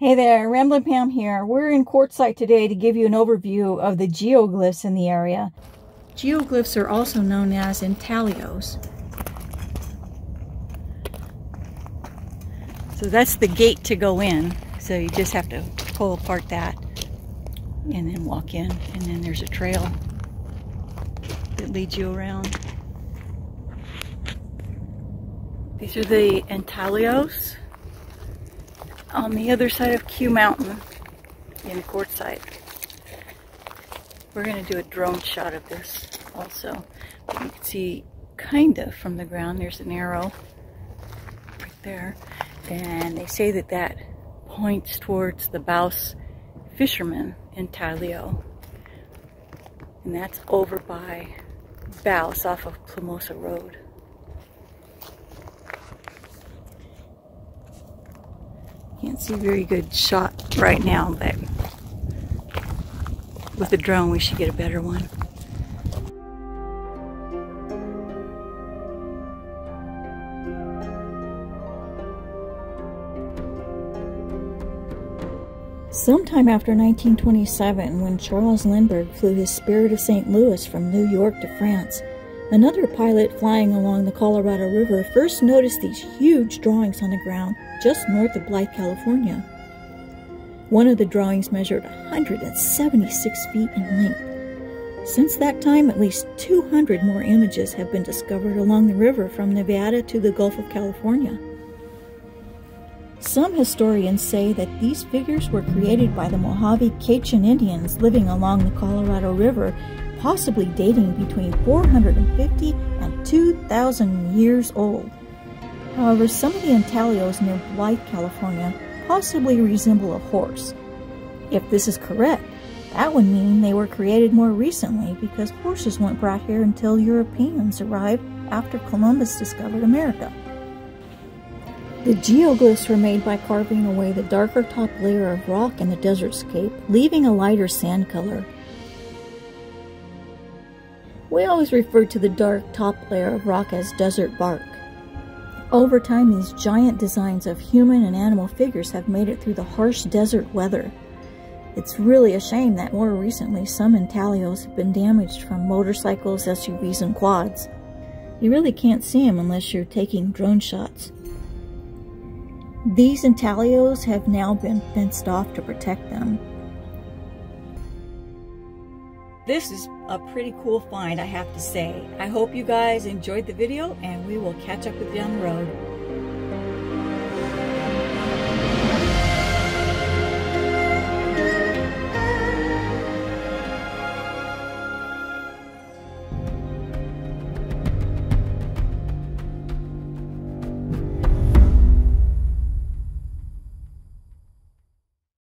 Hey there, Ramblin' Pam here. We're in Quartzsite today to give you an overview of the geoglyphs in the area. Geoglyphs are also known as intaglios. So that's the gate to go in. So you just have to pull apart that and then walk in. And then there's a trail that leads you around. These are the intaglios on the other side of Q Mountain in Quartzsite. We're going to do a drone shot of this also. You can see kind of from the ground, there's an arrow right there. And they say that that points towards the Bouse fishermen intaglio. And that's over by Bouse off of Plomosa Road. Can't see very good shot right now, but with the drone we should get a better one. Sometime after 1927, when Charles Lindbergh flew his Spirit of St. Louis from New York to France, another pilot flying along the Colorado River first noticed these huge drawings on the ground just north of Blythe, California. One of the drawings measured 176 feet in length. Since that time, at least 200 more images have been discovered along the river from Nevada to the Gulf of California. Some historians say that these figures were created by the Mojave Quechan Indians living along the Colorado River, possibly dating between 450 and 2,000 years old. However, some of the intaglios near Blythe, California possibly resemble a horse. If this is correct, that would mean they were created more recently because horses weren't brought here until Europeans arrived after Columbus discovered America. The geoglyphs were made by carving away the darker top layer of rock in the desert scape, leaving a lighter sand color. We always refer to the dark top layer of rock as desert bark. Over time, these giant designs of human and animal figures have made it through the harsh desert weather. It's really a shame that more recently some intaglios have been damaged from motorcycles, SUVs, and quads. You really can't see them unless you're taking drone shots. These intaglios have now been fenced off to protect them. This is a pretty cool find, I have to say. I hope you guys enjoyed the video and we will catch up with you on the road.